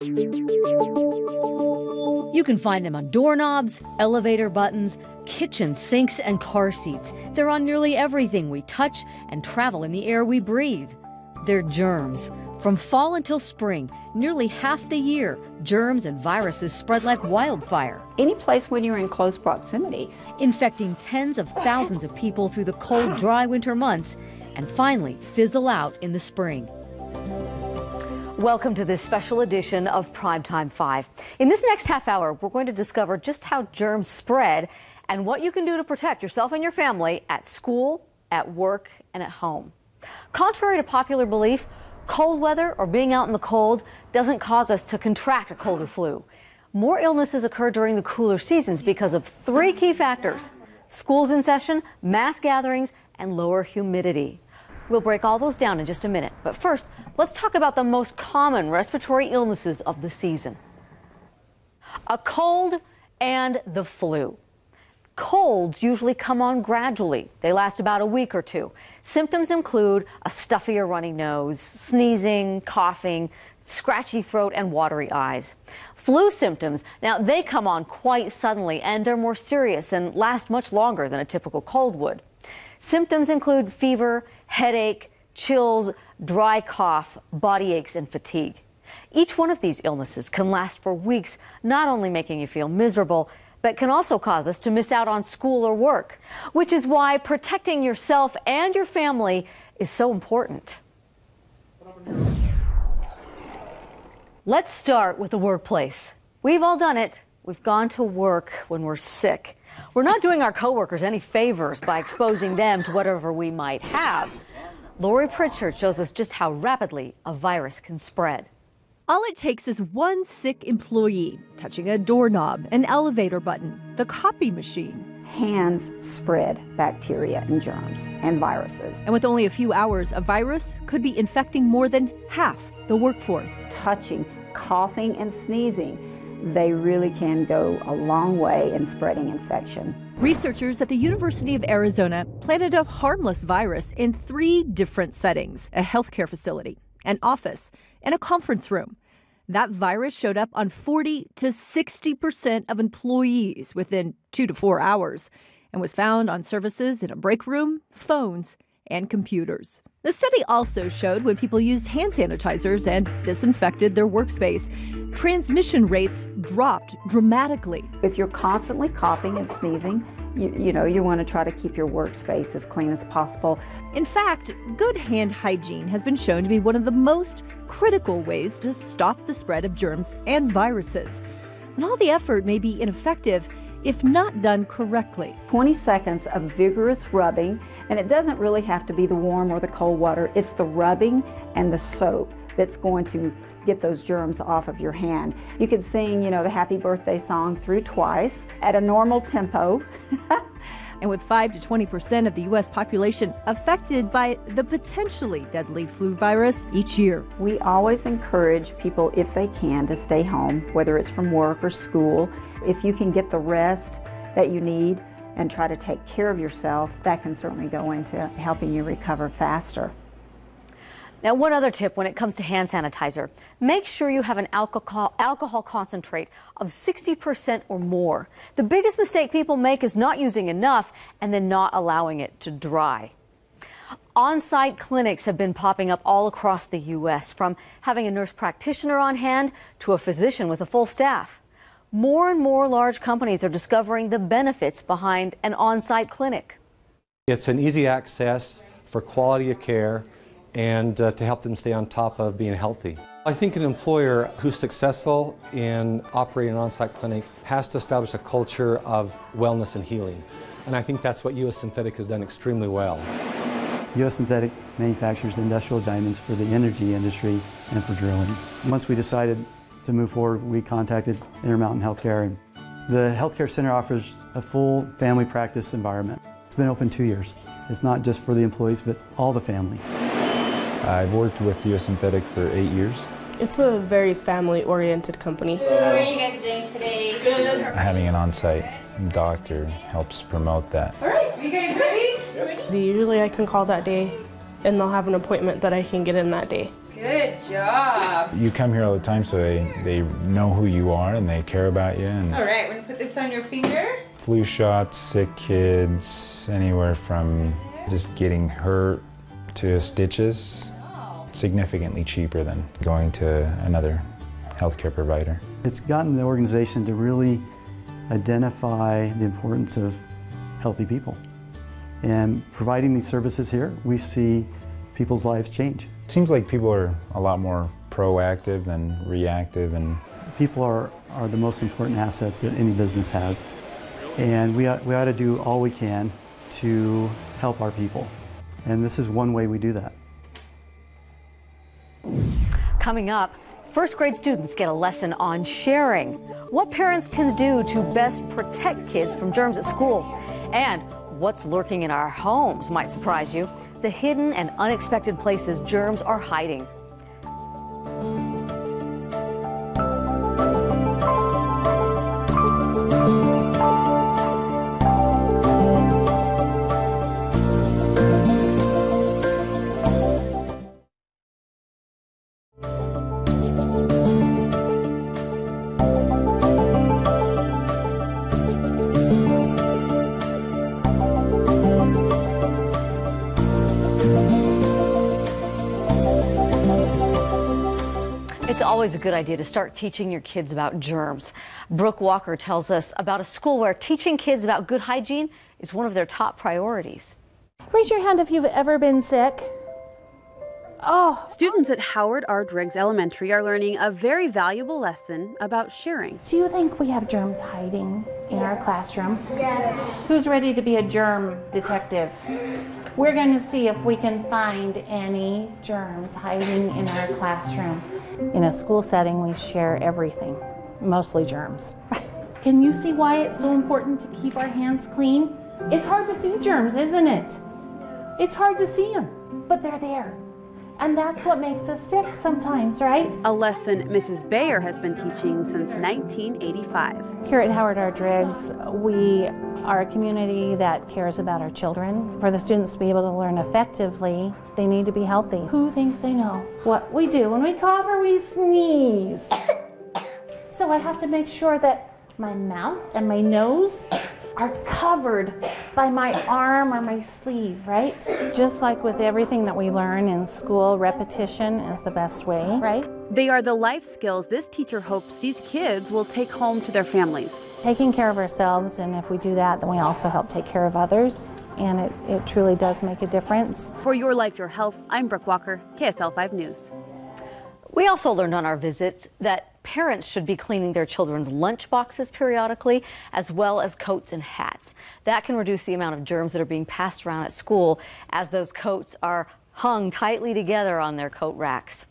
You can find them on doorknobs, elevator buttons, kitchen sinks, and car seats. They're on nearly everything we touch and travel in the air we breathe. They're germs. From fall until spring, nearly half the year, germs and viruses spread like wildfire. Any place when you're in close proximity. Infecting tens of thousands of people through the cold, dry winter months, and finally fizzle out in the spring. Welcome to this special edition of Primetime 5. In this next half hour, we're going to discover just how germs spread and what you can do to protect yourself and your family at school, at work, and at home. Contrary to popular belief, cold weather or being out in the cold doesn't cause us to contract a cold or flu. More illnesses occur during the cooler seasons because of three key factors schools in session, mass gatherings, and lower humidity. We'll break all those down in just a minute. But first, let's talk about the most common respiratory illnesses of the season a cold and the flu. Colds usually come on gradually. They last about a week or two. Symptoms include a stuffy or runny nose, sneezing, coughing, scratchy throat, and watery eyes. Flu symptoms, now they come on quite suddenly and they're more serious and last much longer than a typical cold would. Symptoms include fever, headache, chills, dry cough, body aches, and fatigue. Each one of these illnesses can last for weeks, not only making you feel miserable, but can also cause us to miss out on school or work, which is why protecting yourself and your family is so important. Let's start with the workplace. We've all done it. We've gone to work when we're sick. We're not doing our coworkers any favors by exposing them to whatever we might have. Lori Prichard shows us just how rapidly a virus can spread. All it takes is one sick employee touching a doorknob, an elevator button, the copy machine. Hands spread bacteria and germs and viruses. And with only a few hours, a virus could be infecting more than half the workforce. Touching, coughing, and sneezing they really can go a long way in spreading infection. Researchers at the University of Arizona planted a harmless virus in three different settings a healthcare facility, an office, and a conference room. That virus showed up on 40 to 60% of employees within two to four hours and was found on services in a break room, phones, and computers. The study also showed when people used hand sanitizers and disinfected their workspace, transmission rates dropped dramatically. If you're constantly coughing and sneezing, you, you know, you want to try to keep your workspace as clean as possible. In fact, good hand hygiene has been shown to be one of the most critical ways to stop the spread of germs and viruses. And all the effort may be ineffective if not done correctly. 20 seconds of vigorous rubbing, and it doesn't really have to be the warm or the cold water, it's the rubbing and the soap that's going to get those germs off of your hand. You can sing, you know, the happy birthday song through twice at a normal tempo. and with 5 to 20 percent of the U.S. population affected by the potentially deadly flu virus each year. We always encourage people, if they can, to stay home, whether it's from work or school. If you can get the rest that you need and try to take care of yourself, that can certainly go into helping you recover faster. Now, one other tip when it comes to hand sanitizer make sure you have an alcohol, alcohol concentrate of 60% or more. The biggest mistake people make is not using enough and then not allowing it to dry. On site clinics have been popping up all across the U.S., from having a nurse practitioner on hand to a physician with a full staff. More and more large companies are discovering the benefits behind an on site clinic. It's an easy access for quality of care and uh, to help them stay on top of being healthy. I think an employer who's successful in operating an on-site clinic has to establish a culture of wellness and healing. And I think that's what US Synthetic has done extremely well. US Synthetic manufactures industrial diamonds for the energy industry and for drilling. Once we decided to move forward, we contacted Intermountain Healthcare. The healthcare center offers a full family practice environment. It's been open two years. It's not just for the employees, but all the family. I've worked with US Synthetic for eight years. It's a very family-oriented company. How are you guys doing today? Good. Having an on-site doctor helps promote that. All right, are you guys ready? Usually I can call that day and they'll have an appointment that I can get in that day. Good job. You come here all the time, so they, they know who you are and they care about you. And All right, we're gonna put this on your finger. flu shots, sick kids, anywhere from just getting hurt to stitches, significantly cheaper than going to another healthcare provider. It's gotten the organization to really identify the importance of healthy people. And providing these services here, we see people's lives change. It seems like people are a lot more proactive than reactive and People are, are the most important assets that any business has. And we we ought to do all we can to help our people. And this is one way we do that. Coming up, first grade students get a lesson on sharing, what parents can do to best protect kids from germs at school, and what's lurking in our homes might surprise you the hidden and unexpected places germs are hiding. It's always a good idea to start teaching your kids about germs. Brooke Walker tells us about a school where teaching kids about good hygiene is one of their top priorities. Raise your hand if you've ever been sick. Oh, Students at Howard R. Driggs Elementary are learning a very valuable lesson about sharing. do you think we have germs hiding in our classroom? Yes. Who's ready to be a germ detective? We're going to see if we can find any germs hiding in our classroom. In a school setting, we share everything, mostly germs. Can you see why it's so important to keep our hands clean? It's hard to see germs, isn't it? It's hard to see them, but they're there. And that's what makes us sick sometimes, right? A lesson Mrs. Bayer has been teaching since 1985. Here at Howard R. Driggs, we are a community that cares about our children. For the students to be able to learn effectively, they need to be healthy. Who thinks they know what we do when we cough or we sneeze? so I have to make sure that my mouth and my nose are covered by my arm or my sleeve, right? Just like with everything that we learn in school, repetition is the best way, right? They are the life skills this teacher hopes these kids will take home to their families. taking care of ourselves, and if we do that, then we also help take care of others, and it, it truly does make a difference. For Your Life, Your Health, I'm Brooke Walker, KSL 5 News. We also learned on our visits that parents should be cleaning their children's lunch boxes periodically, as well as coats and hats. That can reduce the amount of germs that are being passed around at school as those coats are hung tightly together on their coat racks.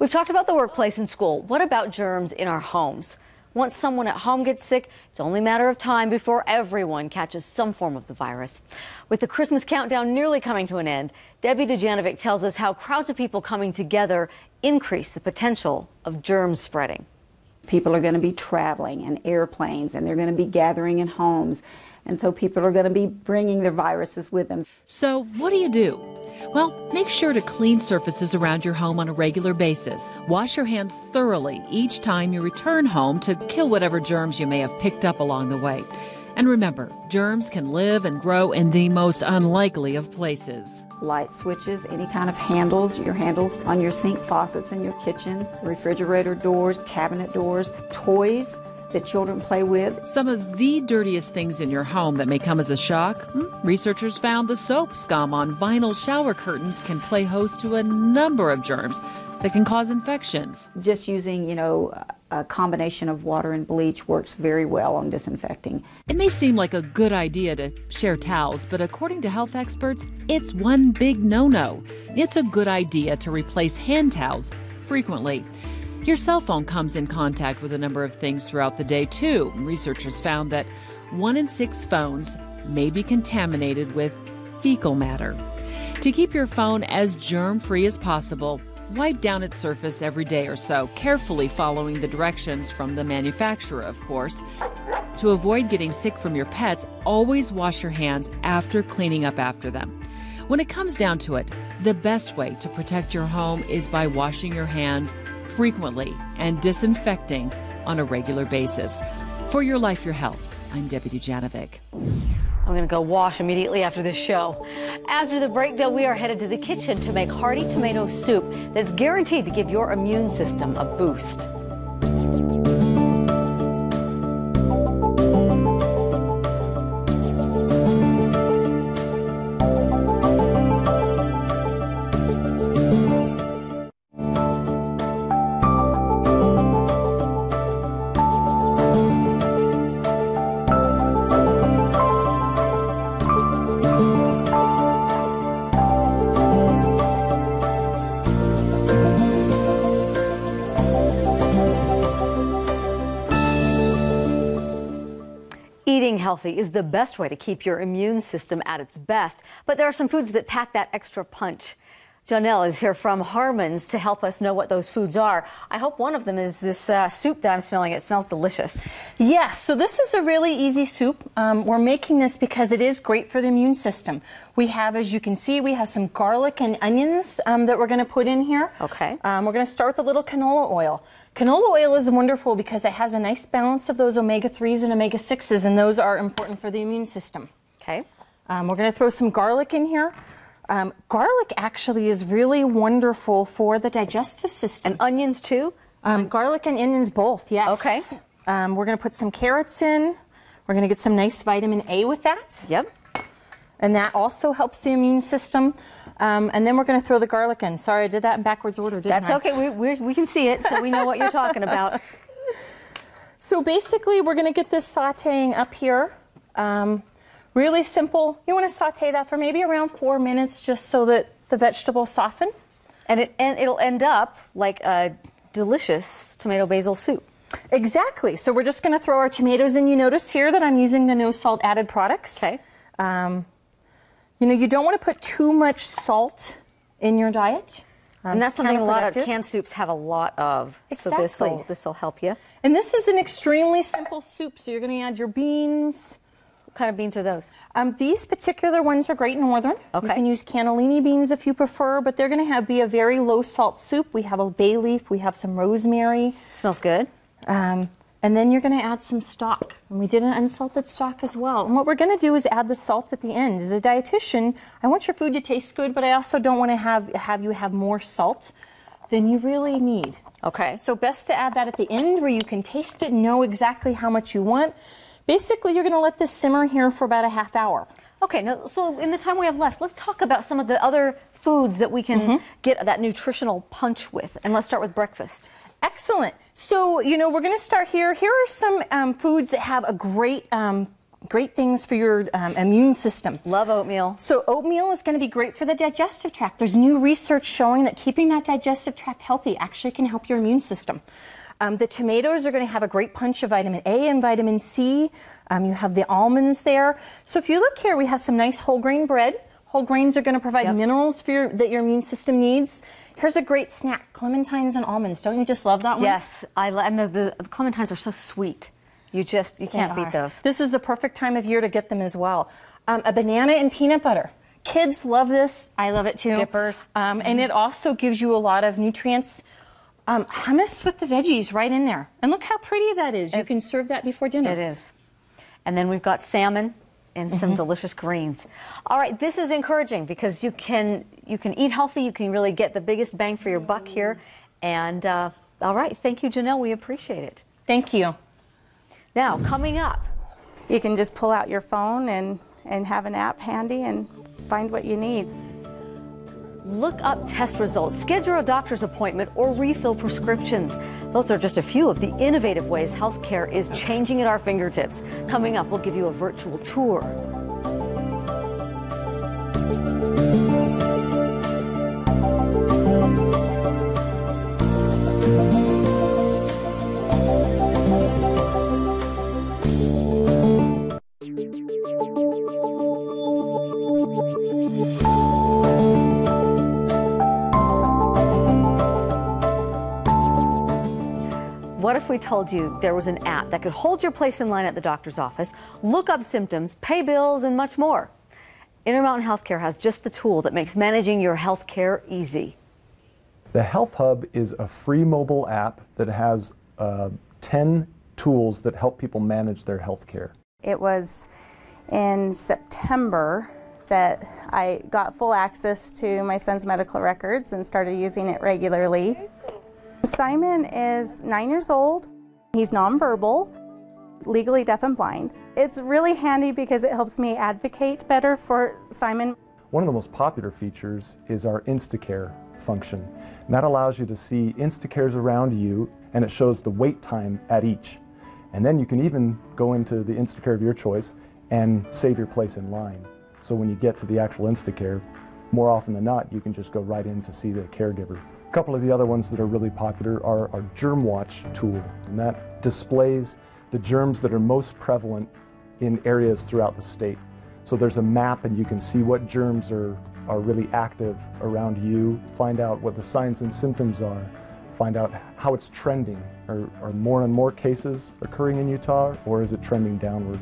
We've talked about the workplace and school. What about germs in our homes? Once someone at home gets sick, it's only a matter of time before everyone catches some form of the virus. With the Christmas countdown nearly coming to an end, Debbie Dujanovic tells us how crowds of people coming together increase the potential of germs spreading. People are going to be traveling in airplanes and they're going to be gathering in homes. And so people are going to be bringing their viruses with them. So, what do you do? Well, make sure to clean surfaces around your home on a regular basis. Wash your hands thoroughly each time you return home to kill whatever germs you may have picked up along the way. And remember, germs can live and grow in the most unlikely of places. Light switches, any kind of handles, your handles on your sink faucets in your kitchen, refrigerator doors, cabinet doors, toys that children play with. Some of the dirtiest things in your home that may come as a shock hmm, researchers found the soap scum on vinyl shower curtains can play host to a number of germs that can cause infections. Just using, you know, a combination of water and bleach works very well on disinfecting. It may seem like a good idea to share towels, but according to health experts, it's one big no no. It's a good idea to replace hand towels frequently. Your cell phone comes in contact with a number of things throughout the day, too. Researchers found that one in six phones may be contaminated with fecal matter. To keep your phone as germ free as possible, wipe down its surface every day or so, carefully following the directions from the manufacturer, of course. To avoid getting sick from your pets, always wash your hands after cleaning up after them. When it comes down to it, the best way to protect your home is by washing your hands frequently and disinfecting on a regular basis. For Your Life, Your Health, I'm Debbie Dujanovic. I'm going to go wash immediately after this show. After the break, though, we are headed to the kitchen to make hearty tomato soup that's guaranteed to give your immune system a boost. Healthy is the best way to keep your immune system at its best, but there are some foods that pack that extra punch. Janelle is here from Harmon's to help us know what those foods are. I hope one of them is this uh, soup that I'm smelling. It smells delicious. Yes, so this is a really easy soup. Um, we're making this because it is great for the immune system. We have, as you can see, we have some garlic and onions um, that we're going to put in here. Okay. Um, we're going to start with a little canola oil. Canola oil is wonderful because it has a nice balance of those omega-3s and omega-6s, and those are important for the immune system. Okay. Um, we're going to throw some garlic in here. Um, garlic actually is really wonderful for the digestive system. And onions too? Um, garlic and onions both, yes. Okay. Um, we're going to put some carrots in. We're going to get some nice vitamin A with that. Yep. And that also helps the immune system. Um, and then we're going to throw the garlic in. Sorry, I did that in backwards order, didn't That's I? okay. We, we, we can see it, so we know what you're talking about. So basically, we're going to get this sauteing up here. Um, really simple. You want to saute that for maybe around four minutes just so that the vegetables soften. And, it, and it'll end up like a delicious tomato basil soup. Exactly. So we're just going to throw our tomatoes in. You notice here that I'm using the no salt added products. Okay. Um, you know, you don't want to put too much salt in your diet. Um, and that's something a lot of canned soups have a lot of. So this Exactly. will this will help you. And this is an extremely simple soup. So you're going to add your beans. What kind of beans are those? Um, these particular ones are Great Northern. Okay. You can use cannellini beans if you prefer, but they're going to have be a very low salt soup. We have a bay leaf. We have some rosemary. Smells good. Um, and then you're going to add some stock. And we did an unsalted stock as well. And what we're going to do is add the salt at the end. As a dietitian, I want your food to taste good, but I also don't want to have, have you have more salt than you really need. Okay. So best to add that at the end where you can taste it, know exactly how much you want. Basically, you're going to let this simmer here for about a half hour. Okay, now, so in the time we have left, let's talk about some of the other foods that we can Mm-hmm. get that nutritional punch with. And let's start with breakfast. Excellent. So, you know, we're going to start here. Here are some um, foods that have a great, um, great things for your um, immune system. Love oatmeal. So, oatmeal is going to be great for the digestive tract. There's new research showing that keeping that digestive tract healthy actually can help your immune system. Um, the tomatoes are going to have a great punch of vitamin A and vitamin C. Um, you have the almonds there. So, if you look here, we have some nice whole grain bread. Whole grains are going to provide Yep. minerals for your, that your immune system needs. Here's a great snack: clementines and almonds. Don't you just love that one? Yes, I lo- and the, the clementines are so sweet. You just you can't beat those. This is the perfect time of year to get them as well. Um, a banana and peanut butter. Kids love this. I love it too. Dippers. Um, and it also gives you a lot of nutrients. Um, hummus with the veggies right in there. And look how pretty that is. You can serve that before dinner. It is. And then we've got salmon and some Mm-hmm. delicious greens. All right, this is encouraging because you can you can eat healthy. You can really get the biggest bang for your buck here. And uh, all right, thank you, Janelle. We appreciate it. Thank you. Now coming up. You can just pull out your phone and, and have an app handy and find what you need. Look up test results, schedule a doctor's appointment, or refill prescriptions. Those are just a few of the innovative ways healthcare is changing at our fingertips. Coming up, we'll give you a virtual tour. We told you there was an app that could hold your place in line at the doctor's office, look up symptoms, pay bills, and much more? Intermountain Healthcare has just the tool that makes managing your health care easy. The Health Hub is a free mobile app that has uh, 10 tools that help people manage their health care. It was in September that I got full access to my son's medical records and started using it regularly. Simon is nine years old. He's nonverbal, legally deaf and blind. It's really handy because it helps me advocate better for Simon. One of the most popular features is our Instacare function. And that allows you to see Instacares around you and it shows the wait time at each. And then you can even go into the Instacare of your choice and save your place in line. So when you get to the actual Instacare, more often than not, you can just go right in to see the caregiver. A couple of the other ones that are really popular are our Germ Watch tool, and that displays the germs that are most prevalent in areas throughout the state. So there's a map and you can see what germs are, are really active around you, find out what the signs and symptoms are, find out how it's trending. Are, are more and more cases occurring in Utah or is it trending downward?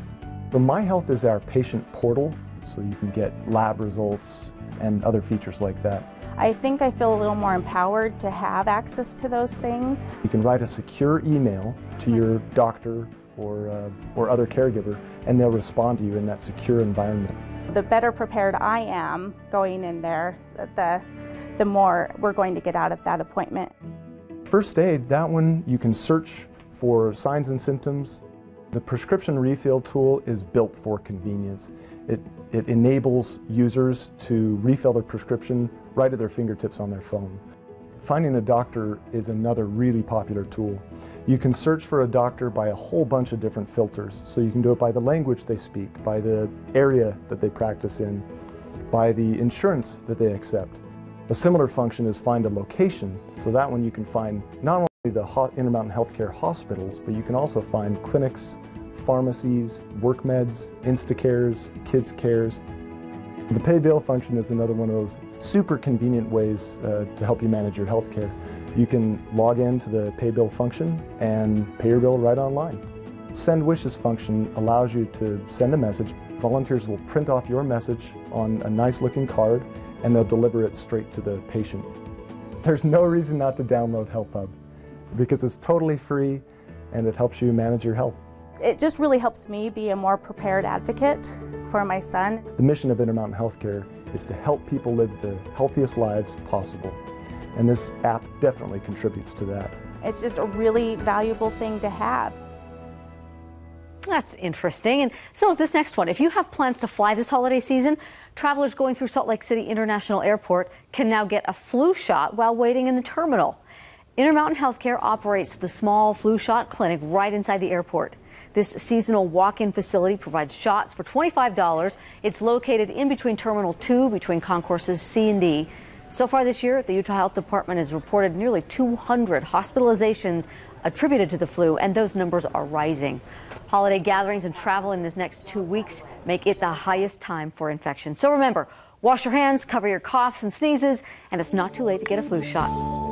The My Health is our patient portal, so you can get lab results and other features like that. I think I feel a little more empowered to have access to those things. You can write a secure email to your doctor or, uh, or other caregiver, and they'll respond to you in that secure environment. The better prepared I am going in there, the, the more we're going to get out of that appointment. First aid, that one you can search for signs and symptoms. The prescription refill tool is built for convenience. It, it enables users to refill their prescription right at their fingertips on their phone. Finding a doctor is another really popular tool. You can search for a doctor by a whole bunch of different filters. So you can do it by the language they speak, by the area that they practice in, by the insurance that they accept. A similar function is find a location. So that one you can find not only the Intermountain Healthcare hospitals, but you can also find clinics, pharmacies, work meds, Instacares, kids cares. The pay bill function is another one of those super convenient ways uh, to help you manage your health care. You can log in to the pay bill function and pay your bill right online. Send Wishes function allows you to send a message. Volunteers will print off your message on a nice looking card and they'll deliver it straight to the patient. There's no reason not to download Health Hub because it's totally free and it helps you manage your health. It just really helps me be a more prepared advocate for my son. The mission of Intermountain Healthcare is to help people live the healthiest lives possible. And this app definitely contributes to that. It's just a really valuable thing to have. That's interesting. And so is this next one. If you have plans to fly this holiday season, travelers going through Salt Lake City International Airport can now get a flu shot while waiting in the terminal. Intermountain Healthcare operates the small flu shot clinic right inside the airport. This seasonal walk-in facility provides shots for $25. It's located in between Terminal 2, between concourses C and D. So far this year, the Utah Health Department has reported nearly 200 hospitalizations attributed to the flu, and those numbers are rising. Holiday gatherings and travel in this next two weeks make it the highest time for infection. So remember, wash your hands, cover your coughs and sneezes, and it's not too late to get a flu shot.